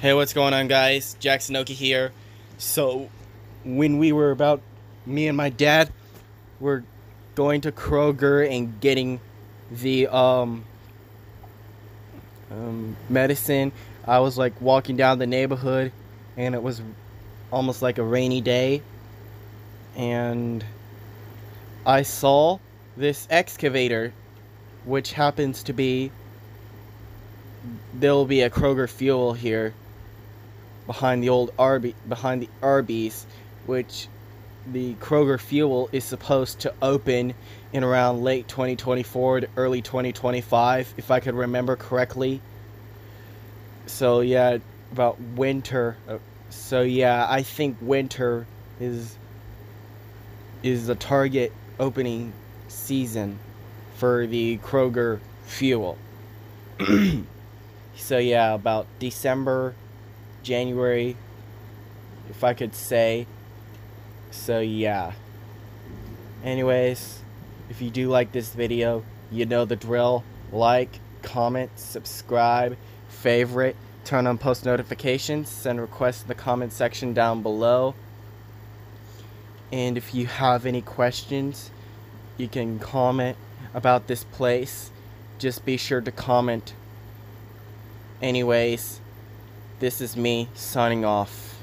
Hey, what's going on, guys? Jaxson Oki here. So, when we were about, me and my dad were going to Kroger and getting the um, um, medicine, I was like walking down the neighborhood and it was almost like a rainy day. And I saw this excavator, which happens to be there'll be a Kroger Fuel here behind the old Arby behind the Arby's, which the Kroger Fuel is supposed to open in around late 2024 to early 2025, if I could remember correctly. So yeah, about winter. uh, So yeah, I think winter is is the target opening season for the Kroger Fuel. so yeah, about December, January, if I could say. So yeah. Anyways, if you do like this video, you know the drill. Like, comment, subscribe, favorite, turn on post notifications, send requests in the comment section down below. And if you have any questions, you can comment about this place. Just be sure to comment. Anyways, this is me signing off.